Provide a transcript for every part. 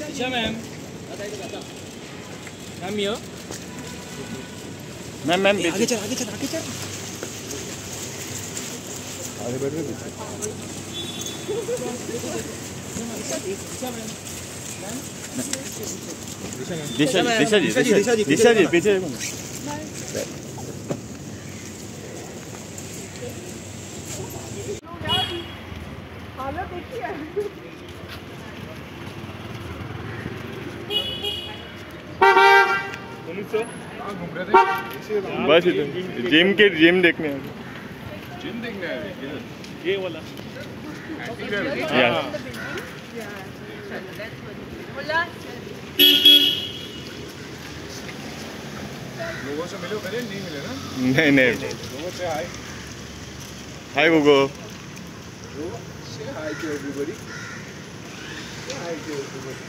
Ma'am ma'am yo ma'am ma'am आगे चल आगे चल आगे चल। आगे बैठ रहे दिशा जी दिशा जी दिशा जी, दिशा जी, पीछे हालत देखिए बस इधर। जिम के जिम देखने गए। जिम देखने आए ये वाला। लोगों से मिले हो पहले नहीं मिले ना? नहीं नहीं। लोगों से hi hi गुगो hi to everybody hi to everybody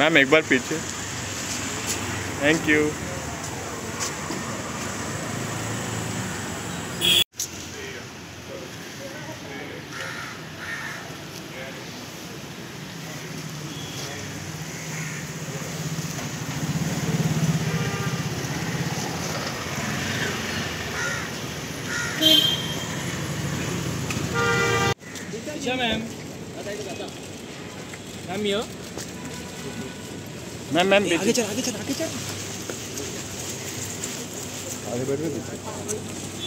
ma'am एक बार पीछे। Thank you Disha ma'am. Ma'am yo. Ma'am ma'am आगे पीछे चल आगे चल आगे चल। आगे बैठ रहे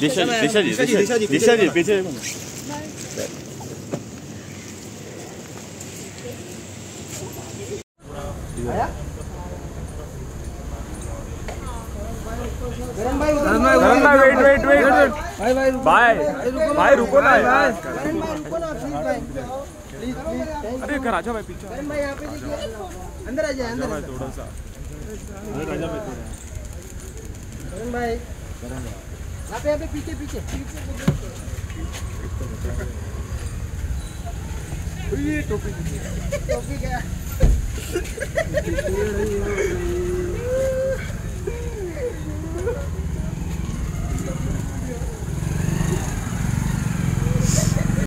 दिशा दिशा जी दिशा जी, दिशा जी, दिशा जी पीछे पीछे करण भाई वेट वेट वेट यार। भाई भाई भाई भाई रुको ना यार अरे घर आजा भाई पीछे। अंदर आजा अंदर भाई थोड़ा सा। अरे राजा भाई थोड़ा। भाई। यहाँ पे यहाँ पे पीछे पीछे ये टोपी। टोपी क्या?